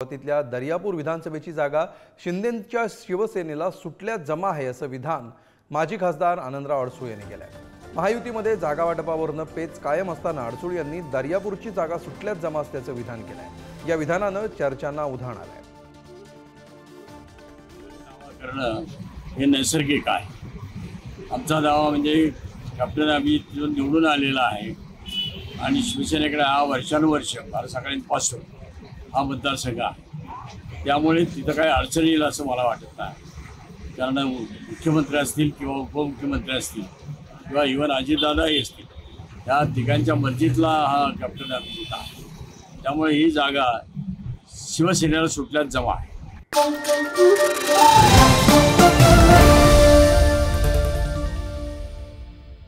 अमरावतीतल्या दर्यापूर विधानसभेची जागा शिंदेच्या शिवसेनेला सुटल्यात जमा आहे असं विधान माजी खासदार आनंदराव अडसूळ यांनी केलंय. महायुतीमध्ये जागा वाटपावरनं पेच कायम असताना अडसूळ यांनी दर्यापूरची जागा सुटल्यात जमा असल्याचं विधान केलंय. या विधानानं चर्चांना उधाण आलंय. करणं हे नैसर्गिक आहे. आमचा दावा म्हणजे कॅप्टन आम्ही तिथून निवडून आलेला आहे आणि शिवसेनेकडे हा वर्षानुवर्ष फार सगळ्यांपासून हा मतदारसंघ आहे. त्यामुळे तिथं काही अडचण येईल असं मला वाटत नाही. कारण मुख्यमंत्री असतील किंवा उपमुख्यमंत्री असतील किंवा इव्हन अजितदादाही असतील ह्या तिघांच्या मर्जीतला हा कॅप्टन अभिजित आहे. त्यामुळे ही जागा शिवसेनेला सुटल्यात जमा आहे.